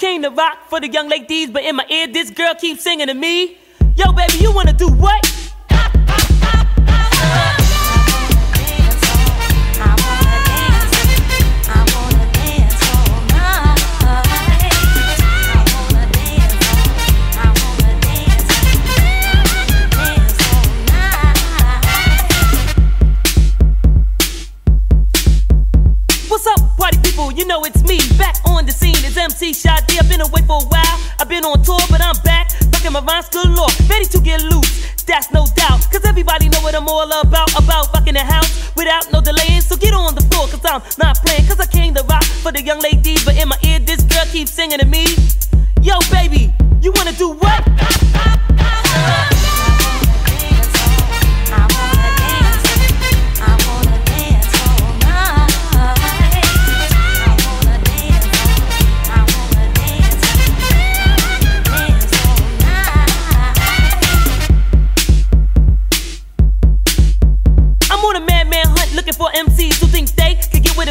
came to rock for the young ladies, but in my ear, this girl keeps singing to me. Yo, baby, you wanna do what? Fucking my rhymes galore, ready to get loose. That's no doubt, cause everybody know what I'm all about. About fucking the house without no delaying. So get on the floor, cause I'm not playing. Cause I came to rock for the young ladies, but in my ear, this girl keeps singing to me. Yo, baby, you wanna do what?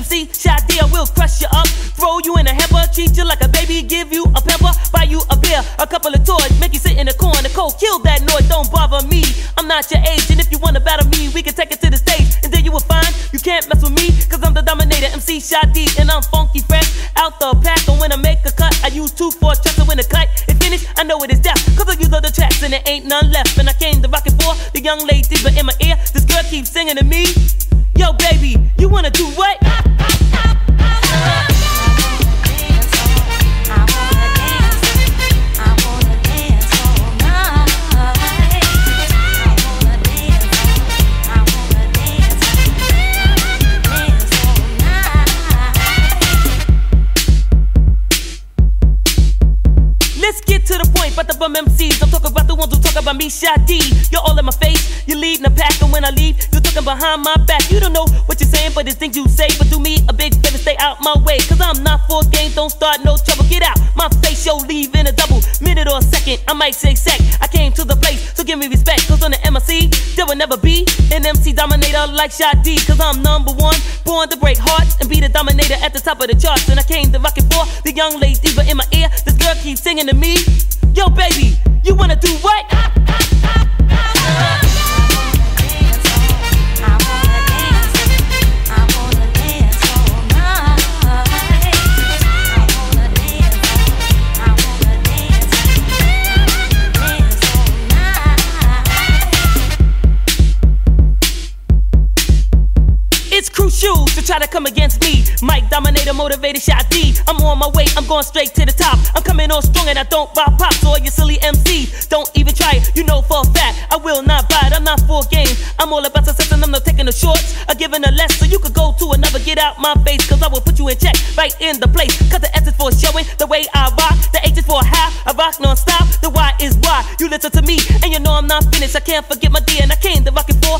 MC. Shy D will crush you up, throw you in a hamper, treat you like a baby, give you a pepper, buy you a beer, a couple of toys, make you sit in the corner cold, kill that noise, don't bother me. I'm not your age, and if you wanna battle me, we can take it to the stage, and then you will find you can't mess with me, cause I'm the dominator, MC Shy D and I'm funky fresh, out the pack, and when I make a cut, I use two, four tracks, and when the cut is finished, I know it is death, cause I use other tracks, and there ain't none left, and I came to rock it for the young ladies, but in my ear, this girl keeps singing to me. Yo, baby, you wanna do what? But MCs. I'm talking about the ones who talk about me, Shy D. You're all in my face, you're leading the pack, and when I leave, you're talking behind my back. You don't know what you're saying, but it's things you say. But do me a big favor, stay out my way. Cause I'm not for games, don't start no trouble. Get out my face, yo, leave in a double minute or a second. I might say sec. I came to the place, give me respect. Cause on the MIC, there will never be an MC dominator like Shy D. Cause I'm number one, born to break hearts and be the dominator at the top of the charts. And I came to rock it for the young lady, but in my ear, this girl keeps singing to me. Yo, baby, you wanna do what? Crucial to try to come against me. Mike Dominator, motivated Shy D. I'm on my way, I'm going straight to the top. I'm coming on strong and I don't buy pop. or your silly MC, don't even try it. You know for a fact, I will not buy it. I'm not for games. I'm all about success and I'm not taking the shorts. I'm giving a less so you could go to another. Get out my face, cause I will put you in check right in the place. Cause the S is for showing the way I rock. The H is for how I rock non-stop. The Y is why you listen to me. And you know I'm not finished. I can't forget my D and I came to rock it for